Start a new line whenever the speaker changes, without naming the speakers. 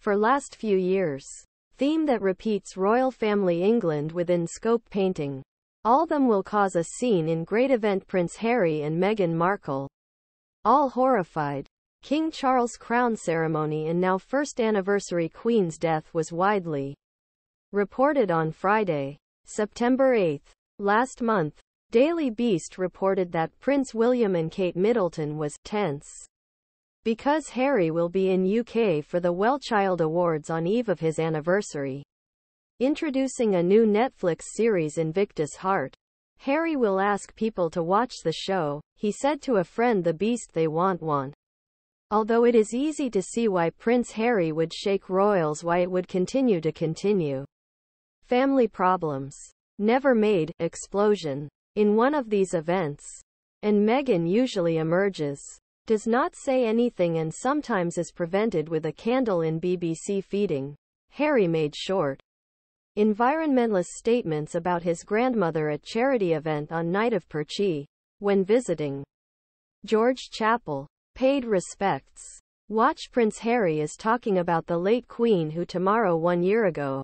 for last few years. Theme that repeats royal family England within scope painting. All them will cause a scene in great event Prince Harry and Meghan Markle. All horrified. King Charles' crown ceremony and now first anniversary Queen's death was widely reported on Friday, September 8. Last month, Daily Beast reported that Prince William and Kate Middleton was tense because Harry will be in UK for the Wellchild Awards on eve of his anniversary. Introducing a new Netflix series Invictus Heart. Harry will ask people to watch the show, he said to a friend the beast they want want. Although it is easy to see why Prince Harry would shake royals why it would continue to continue. Family problems. Never made, explosion. In one of these events. And Meghan usually emerges. Does not say anything and sometimes is prevented with a candle in BBC feeding. Harry made short environmentalist statements about his grandmother at charity event on night of Perchee, when visiting George Chapel. Paid respects. Watch Prince Harry is talking about the late Queen who tomorrow one year ago